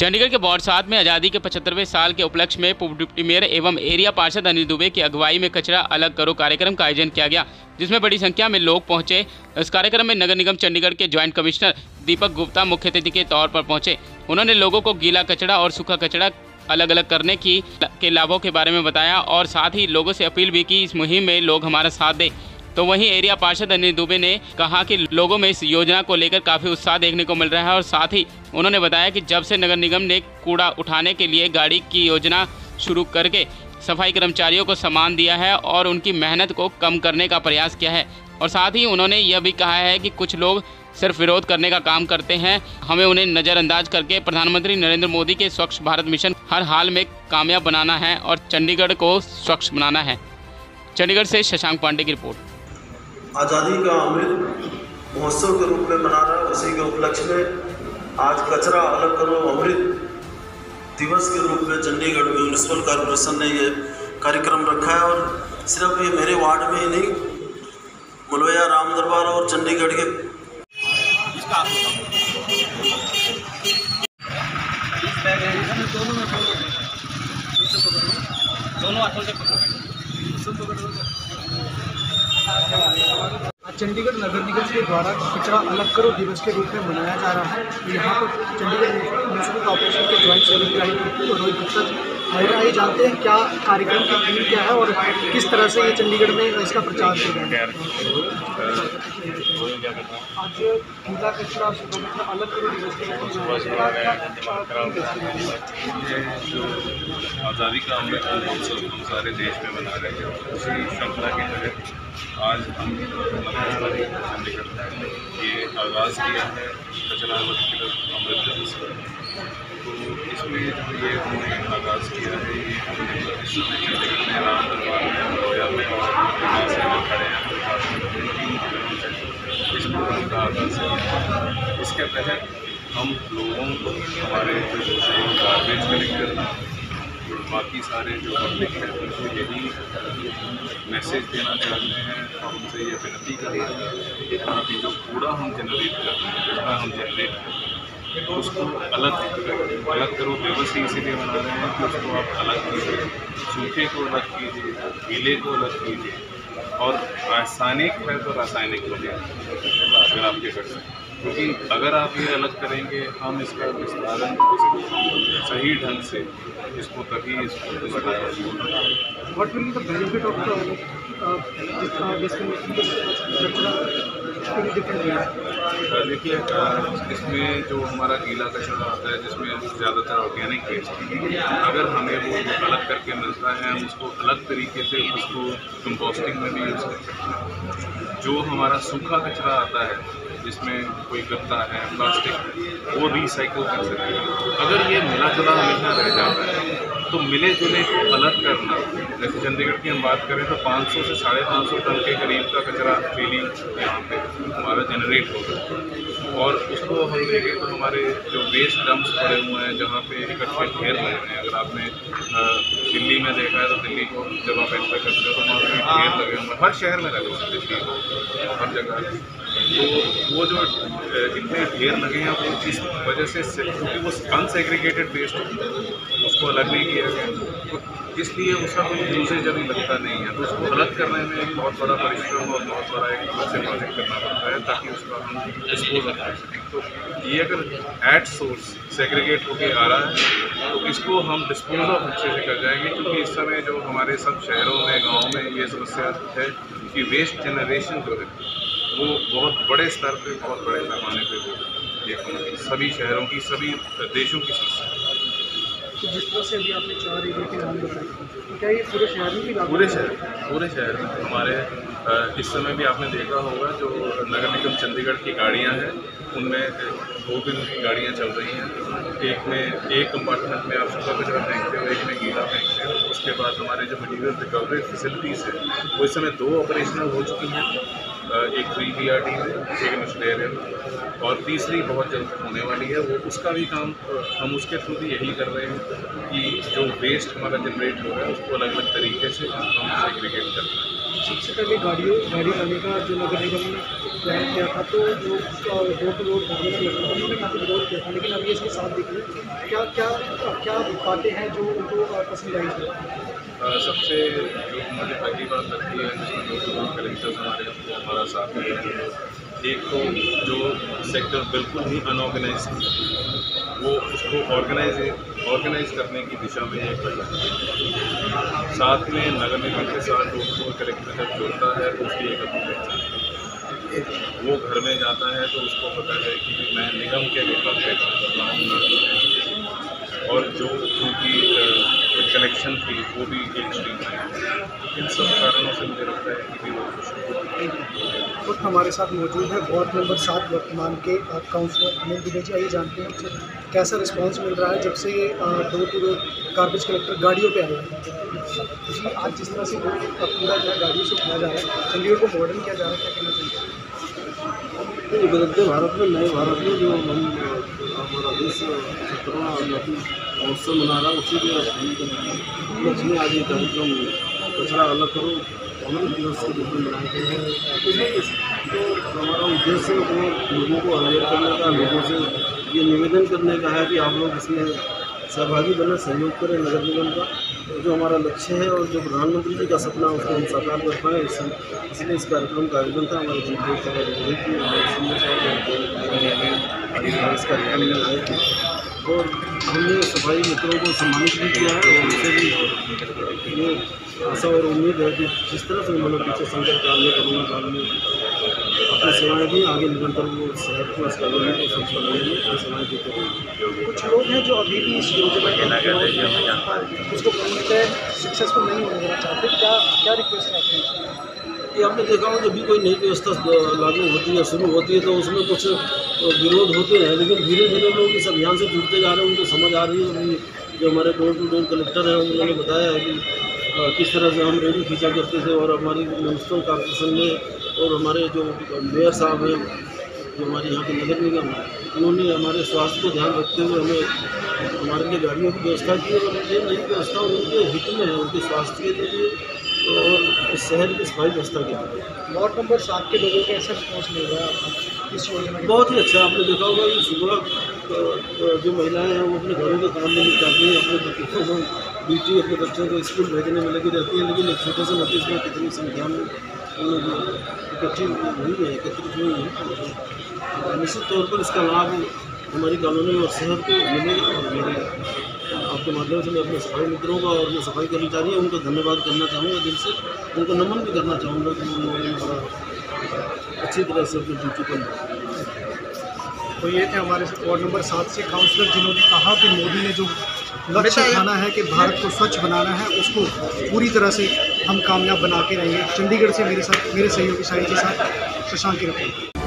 चंडीगढ़ के बौरसात में आज़ादी के पचहत्तरवें साल के उपलक्ष्य में पूर्व डिप्टी मेयर एवं एरिया पार्षद अनिल दुबे की अगुवाई में कचरा अलग करो कार्यक्रम का आयोजन किया गया, जिसमें बड़ी संख्या में लोग पहुँचे। इस कार्यक्रम में नगर निगम चंडीगढ़ के ज्वाइंट कमिश्नर दीपक गुप्ता मुख्य अतिथि के तौर पर पहुँचे। उन्होंने लोगों को गीला कचरा और सूखा कचरा अलग अलग करने की, के लाभों के बारे में बताया और साथ ही लोगों से अपील भी की, इस मुहिम में लोग हमारा साथ दें। तो वहीं एरिया पार्षद अनिल दुबे ने कहा कि लोगों में इस योजना को लेकर काफ़ी उत्साह देखने को मिल रहा है और साथ ही उन्होंने बताया कि जब से नगर निगम ने कूड़ा उठाने के लिए गाड़ी की योजना शुरू करके सफ़ाई कर्मचारियों को सम्मान दिया है और उनकी मेहनत को कम करने का प्रयास किया है और साथ ही उन्होंने यह भी कहा है कि कुछ लोग सिर्फ़ विरोध करने का काम करते हैं। हमें उन्हें नज़रअंदाज करके प्रधानमंत्री नरेंद्र मोदी के स्वच्छ भारत मिशन हर हाल में कामयाब बनाना है और चंडीगढ़ को स्वच्छ बनाना है। चंडीगढ़ से शशांक पांडे की रिपोर्ट। आज़ादी का अमृत महोत्सव के रूप में मना रहा है, उसी के उपलक्ष्य में आज कचरा अलग करो, अमृत दिवस के रूप में चंडीगढ़ म्यूनिसिपल कॉरपोरेशन ने यह कार्यक्रम रखा है और सिर्फ़ ये मेरे वार्ड में ही नहीं, मलवैया, राम दरबार और चंडीगढ़ के दोनों हाथों से आज चंडीगढ़ नगर निगम के द्वारा कचरा अलग करो, दिवस के रूप में मनाया जा रहा है। यहाँ पर चंडीगढ़ म्यूनसिपल कॉर्पोरेशन के ज्वाइंट सेक्रेटरी रोहित गुप्ता जी आइए जानते हैं क्या कार्यक्रम की थीम क्या है और किस तरह से ये चंडीगढ़ में इसका प्रचार किया गया आज अलग है आज़ादी का अमृत महोत्सव हम सारे देश में मना रहे हैं उसी श्रृंखला के तहत आज हम चंडीगढ़ ये आगाज़ किया है कचरा अमृत तो इसमें ये हमने आगाज़ किया है, ये हमने चंडीगढ़ में राम दरबार में लोया में इस प्रोग्राम का आगाज़ किया इसके तहत हम लोगों को हमारे जो गार्बेज कलेक्टर बाकी सारे जो पब्लिक है, उनको यही मैसेज देना चाहते हैं, और उनसे ये विनती करना है कि जो कूड़ा हम जनरेट करते हैं कचरा हम जनरेट करते हैं तो उसको अलग अलग करो ही इसीलिए मना रहे हैं कि उसको आप अलग कीजिए सूखे को अलग कीजिए गीले को अलग कीजिए और रासायनिक है तो रासायनिक हो गया अगर आपके कर सकते क्योंकि अगर आप ये अलग करेंगे हम इसका विस्तारण सही ढंग से इसको तभी इसको What will be the देखिए इसमें जो हमारा गीला कचरा आता है, जिसमें ज़्यादातर ऑर्गेनिक वेस्ट अगर हमें वो अलग करके मिलता है, हम उसको अलग तरीके से उसको कंपोस्टिंग में भी यूज़ कर सकते हैं। जो हमारा सूखा कचरा आता है, जिसमें कोई गत्ता है प्लास्टिक वो रिसाइकल कर सकते हैं। अगर ये मिला जुला हमेशा रह जाता है तो मिले जुले को अलग करना जैसे चंडीगढ़ की हम बात करें तो 500 से साढ़े पाँच टन के करीब का कचरा डेली यहाँ पे हमारा जनरेट होता है। और उसको हम देखें तो हमारे जो वेस्ट डम्प्स पड़े हुए हैं, जहाँ पे इकट्ठे ढेर लगे हैं। अगर आपने दिल्ली में देखा है तो दिल्ली को जब आप एंटर करते हो तो वहाँ पे ढेर लगे हुए हर शहर में लगे हुए दिल्ली हर जगह। तो वो जो इतने ढेर लगे हैं, वो इस वजह से क्योंकि वो अनसेग्रीगेटेड वेस्ट उसको अलग नहीं किया गया। तो इसलिए उसका कोई यूजेज अभी लगता नहीं है। तो उसको अलग करने में एक बहुत बड़ा परिश्रम और बहुत बड़ा एक अलग से प्रोजेक्ट करना पड़ता है, ताकि उसका हम डिस्पोज कर सकें। तो ये अगर एट सोर्स सेग्रीगेट होके आ रहा है तो इसको हम डिस्पोज ऑफ़ अच्छे से कर जाएँगे, क्योंकि इस समय जो हमारे सब शहरों में, गाँव में ये समस्या है कि वेस्ट जनरेशन जो है वो बहुत बड़े स्तर पे बहुत बड़े पैमाने पे वो ये सभी शहरों की सभी देशों की समस्या है। तो जिस तरह से अभी आपने चार एरिया के नाम बताए तो क्या ये पूरे शहर में भी पूरे शहर पूरे शहर में। हमारे इस समय भी आपने देखा होगा जो नगर निगम चंडीगढ़ की गाड़ियाँ हैं उनमें दो दिन की गाड़ियाँ चल रही हैं। एक में, एक कंपार्टमेंट में आप सूखा कचरा फेंकते हो, एक में गीला फेंकते हो, उसके बाद हमारे जो मटीरियल रिकवरी फैसिलिटीज़ है, वो इस समय दो ऑपरेशनल हो चुकी हैं। एक फ्री बी आर में, एक इंडस्ट्रियल एरिया में, और तीसरी बहुत जल्द होने वाली है। वो, उसका भी काम हम उसके थ्रू भी यही कर रहे हैं कि जो वेस्ट हमारा जनरेट हो रहा है, उसको अलग अलग तरीके से हम सेग्रीगेट कर रहे है। सबसे पहले गाड़ियों, गाड़ी लाने का जो नगर निगम ने प्लान किया था तो जो उसका डोर टू डोर भागने लगता लगा उन्होंने काफ़ी विरोध किया था, लेकिन अभी इसके साथ देखिए, क्या क्या क्या बातें हैं जो उनको पसंद आई? थी सबसे जो मुझे पहली बात लगती है, जिसमें दो डोर कलेक्टर्स हमारे हमारा साथ एक तो जो सेक्टर बिल्कुल ही अनऑर्गेनाइज वो उसको ऑर्गेनाइज ऑर्गेनाइज करने की दिशा में एक है। साथ में नगर निगम के साथ जो उसको कलेक्टर जब जुड़ता है तो उसकी एक अपनी पहचान वो घर में जाता है तो उसको पता है कि मैं निगम के हूँ बैंक के। और जो उनकी कलेक्शन थी, वो भी एक स्ट्रीम है। इन सब कारणों से मुझे लगता है कि वो खुश वक्त हमारे साथ मौजूद है। वार्ड नंबर सात वर्तमान के काउंसलर अनिल दुबे जी आइए जानते हैं कैसा रिस्पांस मिल रहा है जब से door to door garbage collector गाड़ियों पे आए हैं। आज जिस तरह से अ, जो है गाड़ियों से उठाया जा रहा है चंडीगढ़ को मॉडर्न किया जा रहा है क्या कहना चाहिए बदलते भारत में नए भारत में जो हम हमारा देश सत्रहवा महोत्सव मना रहा है उसी के उपलक्ष्य में आज ये कार्यक्रम कचरा अलग करो अमृत दिवस के रूप में गया है। जो हमारा उद्देश्य वो लोगों को अवेयर करने का, लोगों से ये निवेदन करने का है कि आप लोग इसमें सहभागी बने, सहयोग करें नगर निगम का। और जो हमारा लक्ष्य है और जो प्रधानमंत्री जी का सपना उसको हम साकार कर पाएँ। इस इसलिए इस कार्यक्रम का आयोजन था। हमारे जनता सभा रोहित जी हमारे सीनियर साहब और इस कार्यक्रम में आए। थे और हमने सफ़ाई मित्रों को सम्मानित भी किया है और उनसे भी ये आशा और उम्मीद है कि जिस तरह से उन्होंने पीछे संकट काल में कोरोना काल में अपनी सेवाएँ दी आगे निरंतर वो शहर को गवर्नमेंट को संस्था लेंगे और सेवाएँ देते रहेंगे कुछ लोग हैं जो अभी भी इस योजना के उसको पूर्णतः सक्सेसफुल नहीं होने देना चाहते। क्या क्या रिक्वेस्ट है आपकी? ये आपने देखा होगा जब भी कोई नई व्यवस्था लागू होती है, शुरू होती है तो उसमें कुछ विरोध होते हैं, लेकिन धीरे धीरे लोग इस अभियान से जुड़ते जा रहे हैं, उनको समझ आ रही है जो हमारे डोर टू डोर कलेक्टर हैं, उन्होंने बताया है कि किस तरह से हम रेडी खींचा करते थे और हमारी म्यूनसिपल कॉरपोरेशन में और हमारे जो मेयर साहब हैं, जो हमारे यहाँ के नगर निगम है, उन्होंने हमारे स्वास्थ्य को ध्यान रखते हुए हमें हमारे लिए गाड़ियों की व्यवस्था की है, और ये नई व्यवस्था उनके हित में है, उनके स्वास्थ्य के लिए और इस शहर की सफ़ाई व्यवस्था के वार्ड नंबर सात के लोगों को ऐसा रिस्पॉन्स मिल रहा है इस योजना बहुत ही अच्छा आपने देखा होगा कि सुबह जो महिलाएँ हैं वो अपने घरों के काम में निपटाती हैं अपने बच्चों को बेटी अपने बच्चों को स्कूल भेजने में लगी रहती है लेकिन एक छोटे से नोटिस में कितनी संख्या में इकट्ठी हुई है एकत्रित हुई है। निश्चित तौर पर इसका लाभ हमारी कॉलोनी और शहर को मिलेगा और मेरे आपके माध्यम से मैं अपने सफ़ाई मित्रों का और जो सफ़ाई कर्मचारी हैं उनको धन्यवाद करना चाहूँगा दिल से। उनको नमन भी करना चाहूँगा कि उन्होंने बड़ा अच्छी तरह से अपनी ड्यूटी पर तो ये थे हमारे वार्ड नंबर सात से काउंसलर जिन्होंने कहा कि मोदी ने जो लक्ष्य ठाना है कि भारत को स्वच्छ बनाना है उसको पूरी तरह से हम कामयाब बना के रहेंगे। चंडीगढ़ से मेरे साथ मेरे सहयोगी साहिल के साथ शशांक की रिपोर्ट